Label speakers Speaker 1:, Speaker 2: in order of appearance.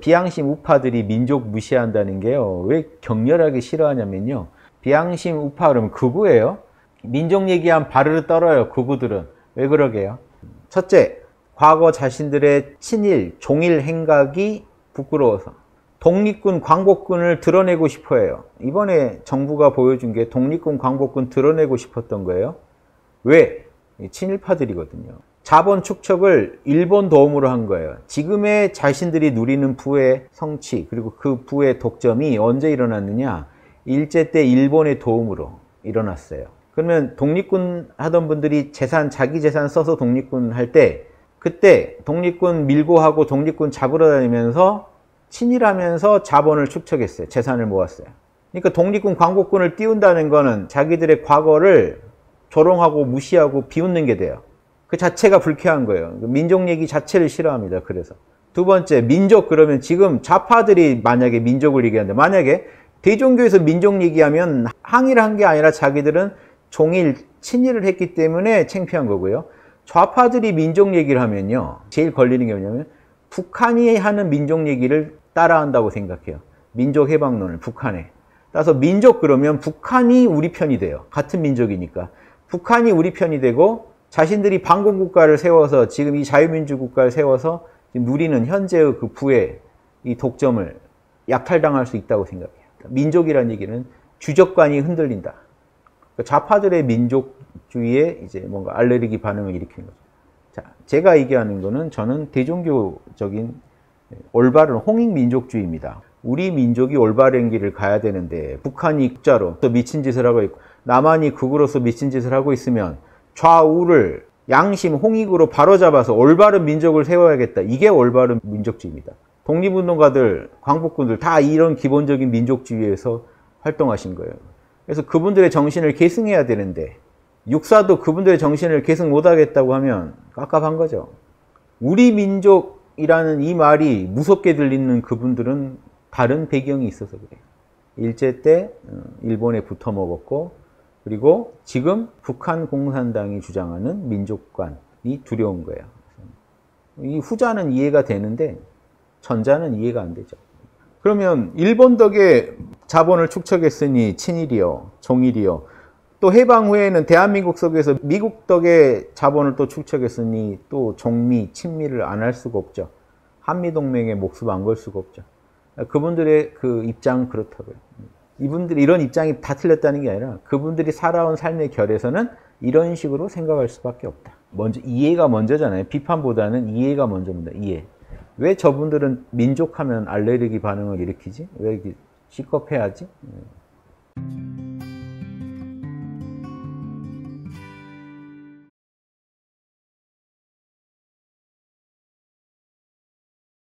Speaker 1: 비양심 우파들이 민족 무시한다는 게요. 왜 격렬하게 싫어하냐면요. 비양심 우파 그러면 극우예요. 민족 얘기하면 바르르 떨어요. 극우들은. 왜 그러게요? 첫째, 과거 자신들의 친일, 종일 행각이 부끄러워서 독립군, 광복군을 드러내고 싶어 해요. 이번에 정부가 보여준 게 독립군, 광복군 드러내고 싶었던 거예요. 왜? 친일파들이거든요. 자본 축척을 일본 도움으로 한 거예요. 지금의 자신들이 누리는 부의 성취, 그리고 그 부의 독점이 언제 일어났느냐? 일제 때 일본의 도움으로 일어났어요. 그러면 독립군 하던 분들이 재산, 자기 재산 써서 독립군 할 때, 그때 독립군 밀고 하고 독립군 잡으러 다니면서 친일하면서 자본을 축척했어요. 재산을 모았어요. 그러니까 독립군 광복군을 띄운다는 거는 자기들의 과거를 조롱하고 무시하고 비웃는 게 돼요. 그 자체가 불쾌한 거예요. 민족 얘기 자체를 싫어합니다. 그래서. 두 번째, 민족 그러면 지금 좌파들이 만약에 민족을 얘기하는데 만약에 대종교에서 민족 얘기하면 항의를 한 게 아니라 자기들은 종일 친일을 했기 때문에 창피한 거고요. 좌파들이 민족 얘기를 하면요. 제일 걸리는 게 뭐냐면 북한이 하는 민족 얘기를 따라한다고 생각해요. 민족 해방론을 북한에. 따라서 민족 그러면 북한이 우리 편이 돼요. 같은 민족이니까. 북한이 우리 편이 되고 자신들이 반공국가를 세워서 지금 이 자유민주 국가를 세워서 누리는 현재의 그 부의 이 독점을 약탈당할 수 있다고 생각해요. 민족이라는 얘기는 주적관이 흔들린다. 그러니까 좌파들의 민족주의에 이제 뭔가 알레르기 반응을 일으키는 거죠. 자, 제가 얘기하는 거는 저는 대종교적인 올바른 홍익 민족주의입니다. 우리 민족이 올바른 길을 가야 되는데 북한이 국자로 또 미친 짓을 하고 있고 남한이 극으로서 미친 짓을 하고 있으면 좌우를 양심, 홍익으로 바로잡아서 올바른 민족을 세워야겠다. 이게 올바른 민족주의입니다. 독립운동가들, 광복군들 다 이런 기본적인 민족주의에서 활동하신 거예요. 그래서 그분들의 정신을 계승해야 되는데 육사도 그분들의 정신을 계승 못하겠다고 하면 깝깝한 거죠. 우리 민족이라는 이 말이 무섭게 들리는 그분들은 다른 배경이 있어서 그래요. 일제 때 어, 일본에 붙어 먹었고 그리고 지금 북한 공산당이 주장하는 민족관이 두려운 거예요. 이 후자는 이해가 되는데 전자는 이해가 안 되죠. 그러면 일본 덕에 자본을 축척했으니 친일이요, 종일이요. 또 해방 후에는 대한민국 속에서 미국 덕에 자본을 또 축척했으니 또 종미, 친미를 안 할 수가 없죠. 한미동맹에 목숨 안 걸 수가 없죠. 그분들의 그 입장은 그렇다고요. 이분들이 이런 입장이 다 틀렸다는 게 아니라 그분들이 살아온 삶의 결에서는 이런 식으로 생각할 수밖에 없다. 먼저 이해가 먼저잖아요. 비판보다는 이해가 먼저입니다. 이해. 왜 저분들은 민족하면 알레르기 반응을 일으키지? 왜 이렇게 시겁해야지?